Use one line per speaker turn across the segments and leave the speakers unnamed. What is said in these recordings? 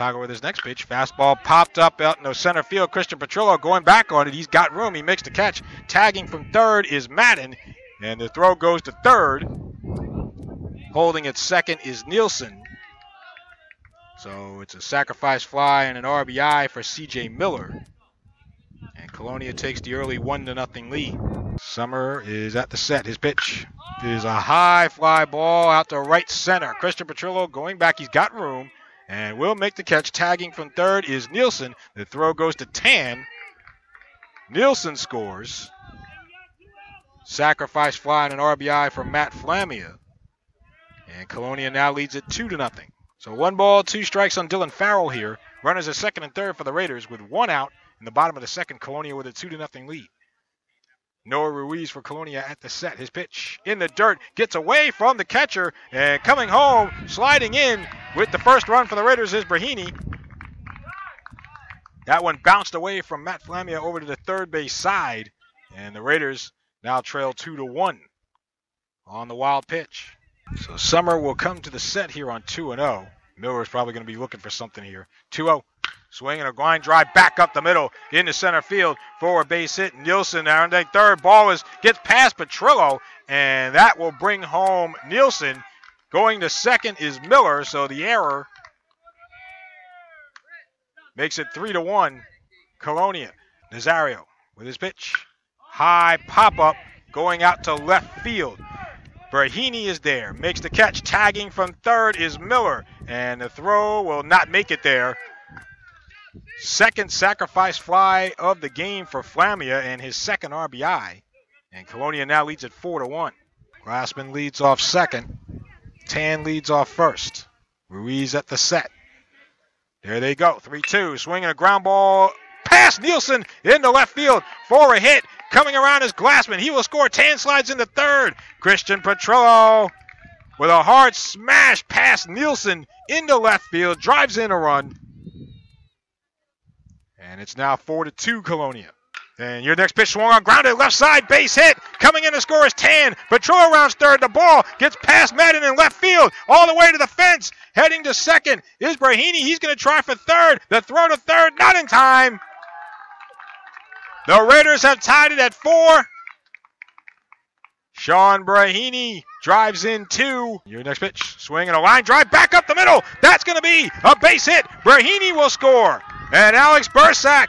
With his next pitch. Fastball popped up out in the center field. Christian Petrillo going back on it. He's got room. He makes the catch. Tagging from third is Madden. And the throw goes to third. Holding at second is Nielsen. So it's a sacrifice fly and an RBI for CJ Miller. And Colonia takes the early 1 to nothing lead. Sommer is at the set. His pitch is a high fly ball out to right center. Christian Petrillo going back. He's got room and will make the catch. Tagging from third is Nielsen. The throw goes to Tan. Nielsen scores. Sacrifice fly and an RBI for Matt Flamia. And Colonia now leads it 2 to nothing. So one ball, two strikes on Dylan Farrell here. Runners at second and third for the Raiders with one out in the bottom of the second. Colonia with a 2 to nothing lead. Noah Ruiz for Colonia at the set. His pitch in the dirt gets away from the catcher and coming home, sliding in with the first run for the Raiders is Brahini. That one bounced away from Matt Flamia over to the third base side, and the Raiders now trail two to one on the wild pitch. So Sommer will come to the set here on 2 and 0. Miller is probably going to be looking for something here. 2 0. Swinging a line drive back up the middle into center field for a base hit. Nielsen on the third ball is gets past Petrillo, and that will bring home Nielsen. Going to second is Miller, so the error makes it three to one. Colonia. Nazario with his pitch. High pop up going out to left field. Brahini is there, makes the catch. Tagging from third is Miller, and the throw will not make it there. Second sacrifice fly of the game for Flamia and his second RBI. And Colonia now leads at 4 to 1. Glassman leads off second. Tan leads off first. Ruiz at the set. There they go. 3 2. Swinging a ground ball past Nielsen into left field for a hit. Coming around is Glassman. He will score. Tan slides into third. Christian Petrillo with a hard smash past Nielsen into left field. Drives in a run. And it's now 4 to 2 Colonia. And your next pitch swung on grounded left side, base hit. Coming in to score is Tan. Petrillo rounds third. The ball gets past Madden in left field, all the way to the fence. Heading to second is Brahini. He's going to try for third. The throw to third, not in time. The Raiders have tied it at four. Sean Brahini drives in two. Your next pitch, swinging a line drive back up the middle. That's going to be a base hit. Brahini will score. And Alex Bursack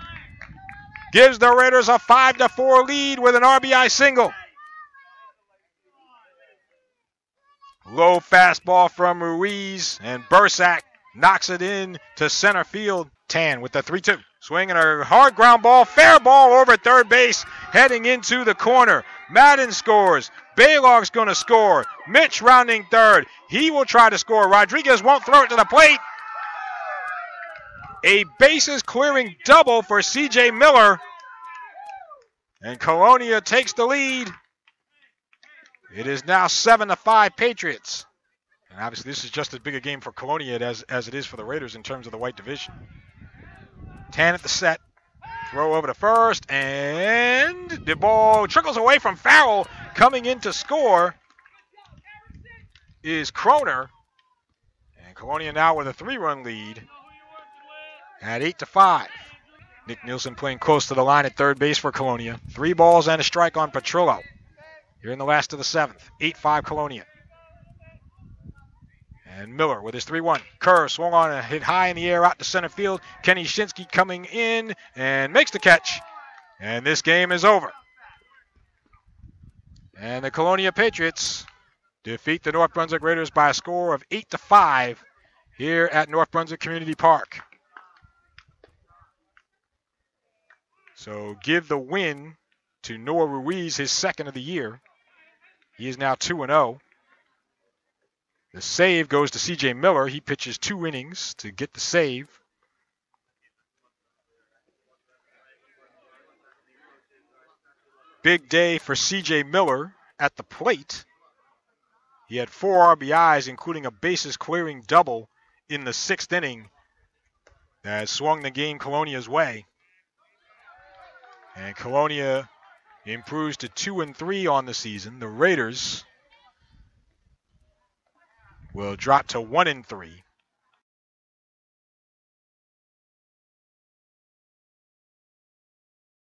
gives the Raiders a 5 to 4 lead with an RBI single. Low fastball from Ruiz, and Bursack knocks it in to center field. Tan with the 3 2. Swinging a hard ground ball, fair ball over third base, heading into the corner. Madden scores. Baylog's going to score. Mitch rounding third. He will try to score. Rodriguez won't throw it to the plate. A bases clearing double for CJ Miller. And Colonia takes the lead. It is now 7 to 5 Patriots. And obviously, this is just as big a game for Colonia as, as it is for the Raiders in terms of the white division. Tan at the set. Throw over to first, and the ball trickles away from Farrell. Coming in to score is Kroner. And Colonia now with a three run lead at 8 to 5. Nick Nielsen playing close to the line at third base for Colonia. Three balls and a strike on Petrillo. Here in the last of the seventh. 8 5 Colonia. And Miller with his 3 1. Kerr swung on a hit high in the air out to center field. Kenny Shinsky coming in and makes the catch. And this game is over. And the Colonia Patriots defeat the North Brunswick Raiders by a score of 8 to 5 here at North Brunswick Community Park. So give the win to Noah Ruiz, his second of the year. He is now 2 0. The save goes to CJ Miller. He pitches two innings to get the save. Big day for CJ Miller at the plate. He had four RBIs, including a bases clearing double in the sixth inning that swung the game Colonia's way. And Colonia improves to 2 and 3 on the season. The Raiders will drop to 1 and 3.